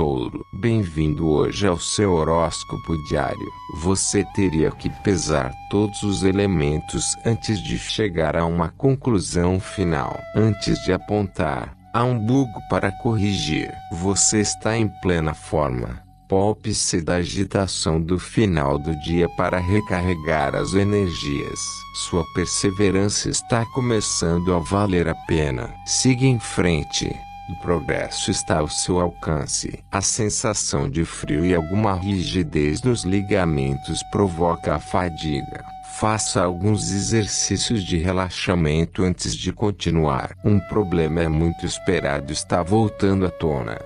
Touro. Bem-vindo hoje ao seu horóscopo diário. Você teria que pesar todos os elementos antes de chegar a uma conclusão final. Antes de apontar, há um bug para corrigir. Você está em plena forma. Poupe-se da agitação do final do dia para recarregar as energias. Sua perseverança está começando a valer a pena. Siga em frente. O progresso está ao seu alcance. A sensação de frio e alguma rigidez nos ligamentos provoca a fadiga. Faça alguns exercícios de relaxamento antes de continuar. Um problema é muito esperado está voltando à tona.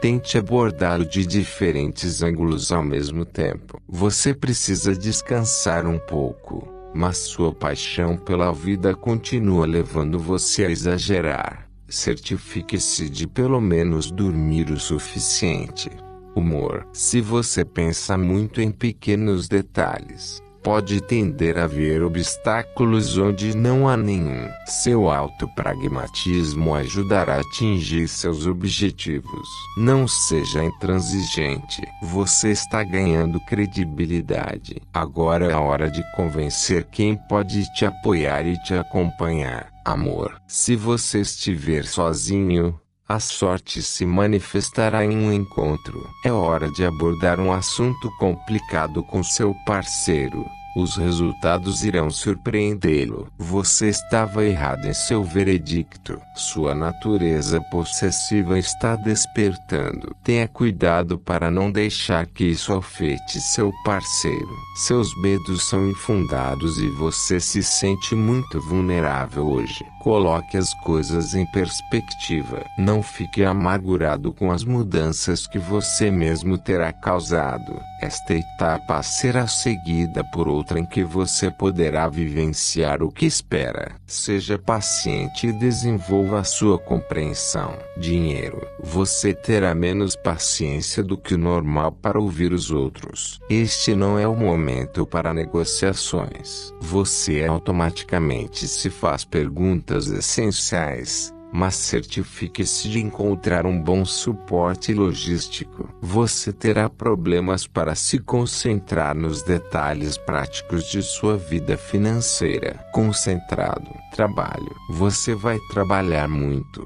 Tente abordá-lo de diferentes ângulos ao mesmo tempo. Você precisa descansar um pouco, mas sua paixão pela vida continua levando você a exagerar. Certifique-se de pelo menos dormir o suficiente. Humor. Se você pensa muito em pequenos detalhes, pode tender a ver obstáculos onde não há nenhum. Seu alto pragmatismo ajudará a atingir seus objetivos. Não seja intransigente. Você está ganhando credibilidade. Agora é a hora de convencer quem pode te apoiar e te acompanhar. Amor. Se você estiver sozinho, a sorte se manifestará em um encontro. É hora de abordar um assunto complicado com seu parceiro. Os resultados irão surpreendê-lo. Você estava errado em seu veredicto. Sua natureza possessiva está despertando. Tenha cuidado para não deixar que isso afete seu parceiro. Seus medos são infundados e você se sente muito vulnerável hoje. Coloque as coisas em perspectiva. Não fique amargurado com as mudanças que você mesmo terá causado. Esta etapa será seguida por outra em que você poderá vivenciar o que espera. Seja paciente e desenvolva a sua compreensão. Dinheiro. Você terá menos paciência do que o normal para ouvir os outros. Este não é o momento para negociações. Você automaticamente se faz perguntas essenciais mas certifique-se de encontrar um bom suporte logístico. Você terá problemas para se concentrar nos detalhes práticos de sua vida financeira. Concentrado, trabalho. Você vai trabalhar muito.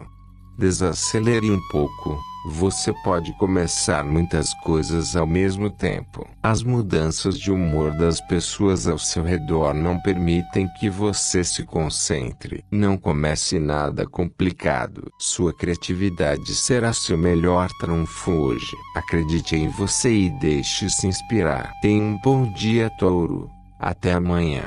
Desacelere um pouco você pode começar muitas coisas ao mesmo tempo. As mudanças de humor das pessoas ao seu redor não permitem que você se concentre. Não comece nada complicado. Sua criatividade será seu melhor trunfo hoje. Acredite em você e deixe-se inspirar. Tenha um bom dia, Touro. Até amanhã.